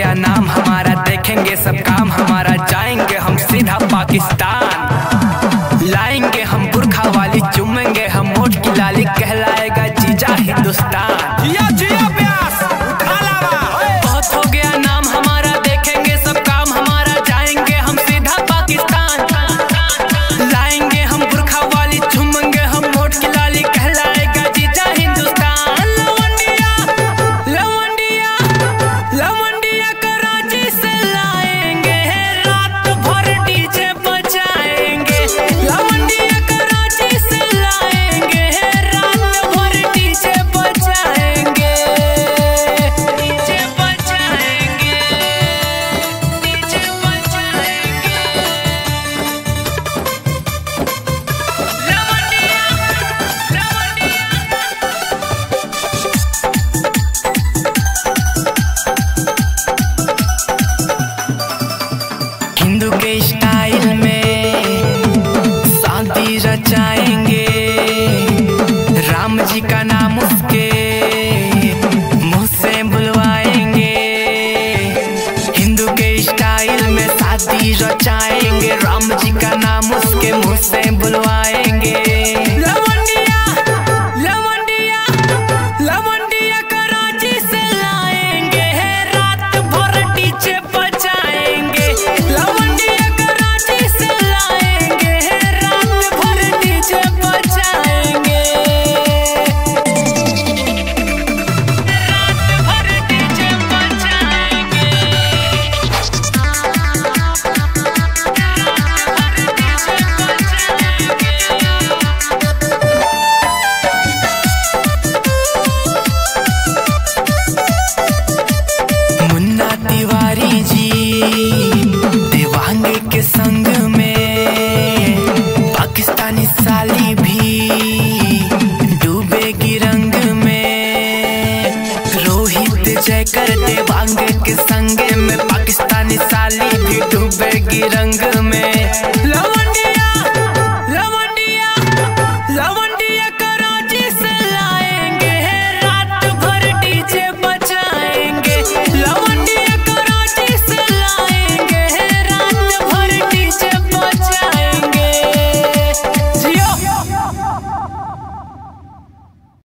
गया नाम हमारा देखेंगे सब काम हमारा जाएँगे हम सीधा पाकिस्तान। नचाएँगे राम जी का नाम उसके मुँह से बुलवाएँगे। हिंदू के स्टाइल में शादी रचाएँगे। राम जी का नाम उसके मुँह से बुलवा जय करते भाँग के संग में पाकिस्तानी साली भी डूबेगी रंग में।